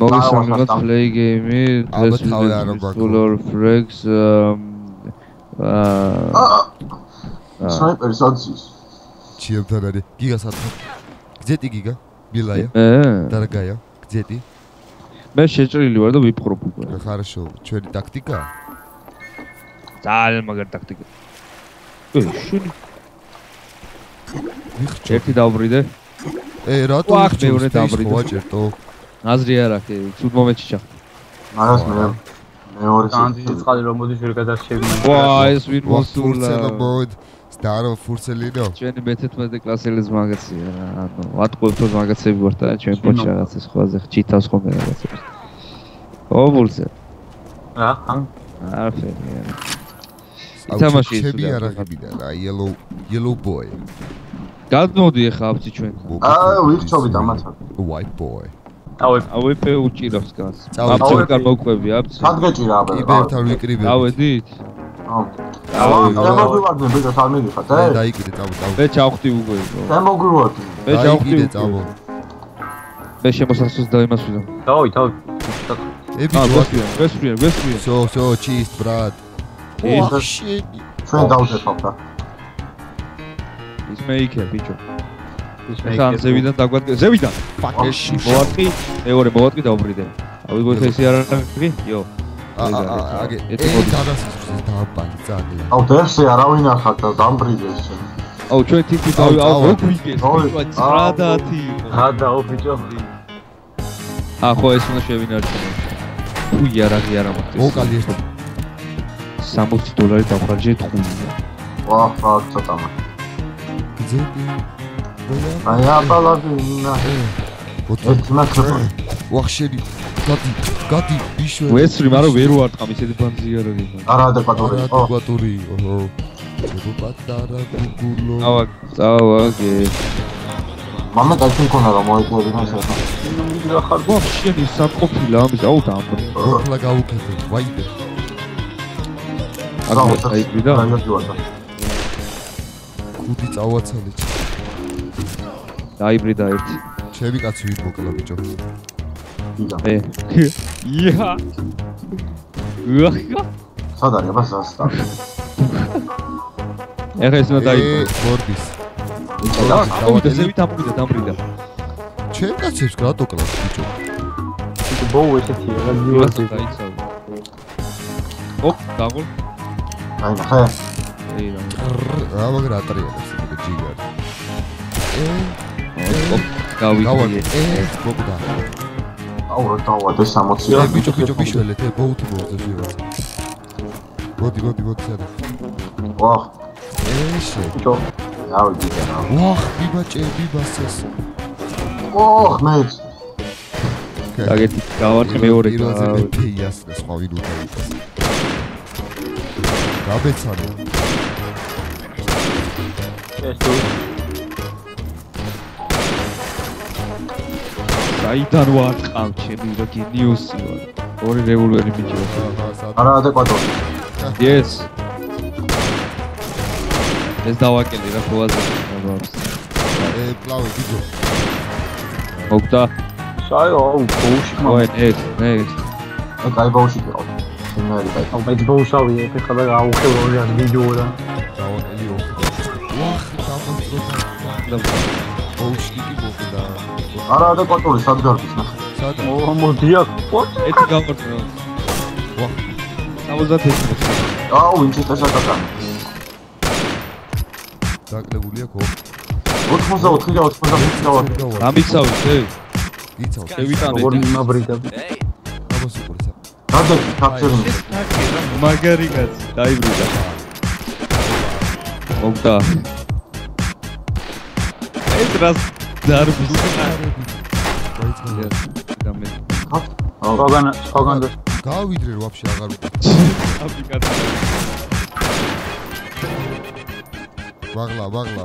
მოგესალმებით play მაქვს. full of frags აა სნაიპერი საცის ჩემთან არის გიგა სათხა გძეტი გიგა? ბილაია? ე დარგაია? გძეტი მე შეჭრილი ვარ და ვიფხრობ უკვე. ხარშო ჩვენი ტაქტიკა? ძალიან მაგარი ტაქტიკა. ე შენი. ერთი დავბრიდე. ე რატო ვახ, მეორე დაბრიდე. ვაჭერტო აზრი არ აქვს ცუდ მომენტში ჩახ მაგას მე მეორე წყალი რომ მოდის ვერ გადარჩები ვა ეს ვინ მოსულა. სტარო ფურცელინო ჩვენი მე-11 კლასელის მაგაცია რა ანუ ვატყობთ მაგაცები ვართ და ჩვენ პოჩი რაღაცა სხვაზე ხჭითავს ხოლმე რაღაცა ობულზე რა? არაფერი არა. ითამაში ის ჩემი უნდა. არ აღიბიდა რა yellow yellow boy. გადმოდი ახლა აბცი ჩვენ. აა ვიხჩობით ამასაც white boy ავეპე უჭირავს გას კარ მოკვები აბცი სად გეჭირა აბა. იბერთან ვიკრიბე დავედით აა მოგვივარდნე ბიჭო მიდიხარ მე ე? დაიკიდე წავ წავ მე ჩავხდი უკვე იყო. და მოგვივარდნე მე ჩავხდი დაიკიდე უკვე. წავ მე შემოსასწროს დაიმას ვიდა დავი თავი ე ბიჭო გესვია გესვია so so cheese brad ის oh shit ჩვენ დავდეფავ და ის მე იქე ბიჭო ის ხა ზევიდან დაგვადგე ზევიდან! ეში მოვატყი მეორე მოვატყი დავბრიდე ავიღო ხა ესე არ არის იო. აგე ეთი ე მოდი. გადასწრეს დააბალი წადი აუ დერსი არავინ ახალ და დამბრიდეს შენ აუ ჩვენ თითი აუ, დავი აუ წავა. მოგვიგეს აუ, ბიჭო აუ. 9 რა დაო ბიჭო ახო ეს უნდა შევინარჩუნო. თუ იარაღი არ ამოხდეს მოკალი ეს 60 დოლარი დავხარჯე თხუნია ვა ხა ცოტა მა გძები. ბოლა აი აბალაბი მაkrofon ვახშენი გადი გადი ბიშვე ვესრი მარო ვერ ვარტყამ ისეთი ბანძი არ არის არა ადეკვატური ო. ადეკვატური ოჰო. ეგო პატარა გუგულო. ავა წავაგე მამე კაცი მქონა რომ მოეკლები მას ახლა რა ხარ ვა შენი საკოფილა ამის აუ დამბრი როხლა გაუკეთე ვაიდე. აგ აიგვიდა რაიმოდივარდა კუდი წავაცალე დაიბრიდა ერთი. ჩემი კაცი ვით მოკლა ბიჭო. ე ია. უახა სად არის აბა სასტა ეხა ე დაიბრუნოს გორდის დავიდა ზევით ამბრიდა დამბრიდა ჩემი კაცებს რატო კლას ბიჭო. ბოუ ესეთია რა გიოდი დაიცავდა ოპ დაღულ. აი ნახე ე რა. რა მაგრა ატრიალებს ეგ ჯიგარი. ე გავიგე. გავაკე ე მოკდა აუ რა დავადე 60 ე ბიჭო ბიჭო ბიშველეთ ე ბოუთი მოძე ვიღაცა მოდი მოდი მოდი სადა ვა ე შე. ბიჭო ავიდი და ვახ ბიბაჭე ბიბასეს ოხ მე დაგეთი გავარჩი მეორე პირველზე მე ფეიას და სხვა ვინ უნდა იყოს გაბეცანო ეს თუ საიდან ვარტყავ ჩემი რა გენიუსი ვარ ორი რევოლვერი მიჭირა არა ადეკვატური. Yes. ეს დავაკელი რა ხოაზე დაბავს ე პლავე ბიჭო მოგდა? საი აუ ბოუში ოე ეს ეს. აი კაი ბაუში ყავ შენერი კაი აუ მე ბოუსავი ეხლა და აუხევ ორი ან ვიდეო და დავაკელი ოხ ვახ კი მოკდა არა ადეკვატური სად გარდის ნახე. სადა ო მოდია ერთი გამორჩა ვა. 71 აუ ვინჩესტერ საკაკა დაკლებულია ხო 84 და 85 გავარ ამიცავი შე იცავ შევიტანე როგორ მიმაბრიდა აბას უყურე გადადი კაპჩერი მაგარი კაცი დაიბრიდა. მოგდა ეს რას დარბის დაიწყო გამე სხვაგან სხვაგან და გავიდრე ვაფშე აღარ აპლიკაცია ვაღლა ვაღლა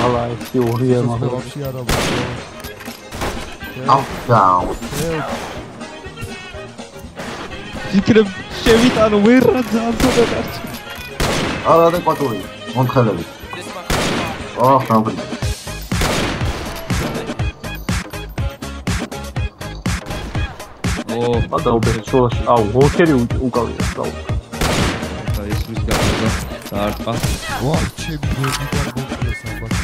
ალა ისი ორია მაგრამ ვაფშე ვიყავ აუ დაუ ფიქრებ შევიტანო ვერ რა ძალიან ცოტა დარჩა არა ადეკვატური მომხელები ოხ დამბრი ო ა დაუბერე სულაში აუ ვოლკერი უკავია დაუ. და ეს ვის გამოდა დაარტყა. ვა ჩემი გოგიდან მოკლეს ალბათ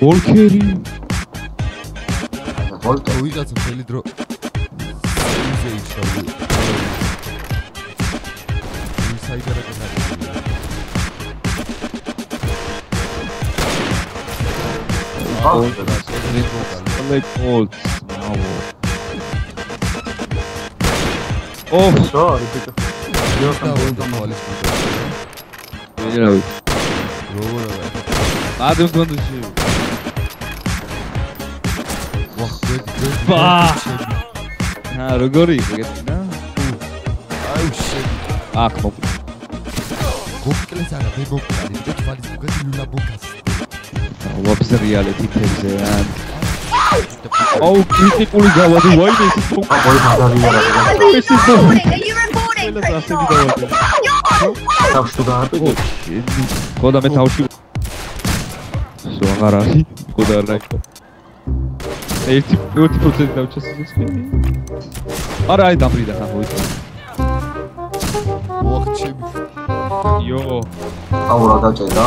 ვოლკერი! ვოლტე თუ ვიღაცა მთელი დრო ისე ისავი საიდარა კეთილია ლეკოლ აუ ო სორი ბიჭო და ვონდა მოალის ვერავი როგორ არა ადემ გონდში ვა გვედი ბა! ა როგორი ეგეთი და აუ შენ აქ მოკვი გოკლეს არა მე მოკლე ბიჭო თვალის მოგადი ლულა ბოკას ვაფს რეალიტი თებზე ან აუ კრიტიკული გავადი ვაიმე ეს ის აბოი მაგარია რა ეს ის თავში გააპიკო ხოდა მე თავში სულ აღარ არის? რა იყო ერთი 1% დავჩასეს ეს არა აი დამრიდა ხა მოიწა ვა ჩემი იო. აუ რა გაჭედა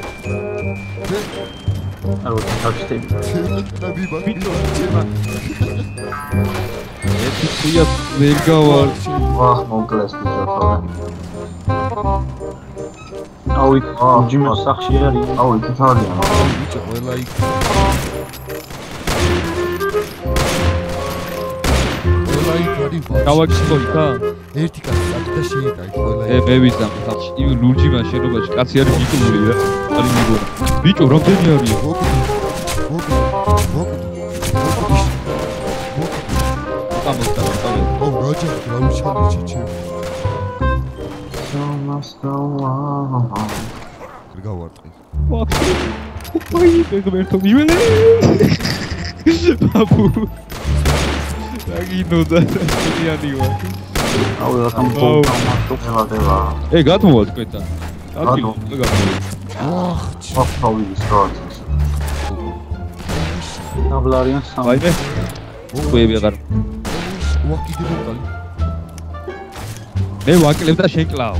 არ ვიცი თავში ჩემი ბაბი ერთი ხია ვერ გავარ ვახ მოკლეს ბიჭო აუ ჯიმის სახში არის აუ იქ თარია ბიჭო ყველა იქ ყველა იქ არის გავაკეთო იქა ერთი კაცი და იქ ყველა ე მე ვიზამ ხალხი იმ ლურჯიმა შენობაში კაცი არის მიკული რა არის მიგონა. ბიჭო რამდენი არის მოკვდი მოკვდი მოკვდი გამოსტა ო რაჯა რა უშალე ჩიჩე so must go on გავარტყი. ოპაი მეგმერთო მიველე ბაბუ დაგინოდა სიანი ვარ აუ რა აუ. თამბო ელა დელა ე გადმოვა თქვენთან ადგილი გადმოვა. და გადმოვა. ვახ ვახ თავი ისტროაც ნაბლარიან სამ ვაიმე. ხვები აღარ ვახ კიდე მოყალი მე ვაკლებ და შეკლავ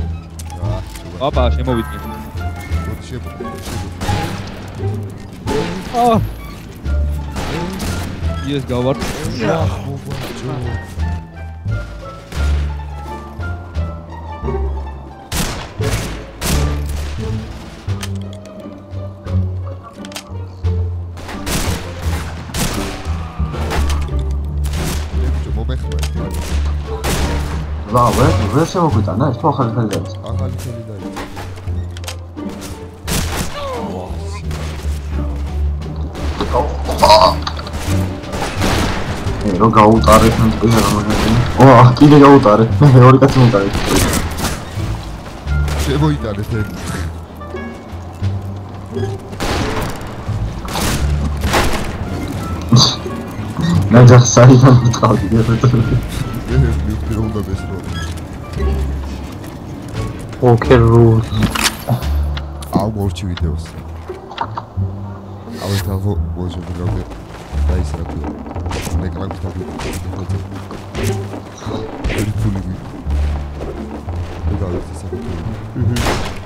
აბა შევ აა ეს გავარ ვახ მოვაჯო ბიჭო რა ვერ ვერ შემოგვიტანა ეს თუ ახალი ხელი არის ახალი ხელი დაი ე რო გაუტარეთ მე ყველა მაგარი ო ახ კიდე გაუტარე. მე ორი კაცი მოტარე შემოიტანეთ ე ნაჯახ საიდან მიყავდი მე მივხვდი რომ უნდა მესრო ოკერ რულს აუ მორჩი ვიდეოს აუ თავო მოჟე ვიგავდე და ის რა ქვია ეკრანი თავი ფული ვიდეო ვიგავდე ეს საკუთარი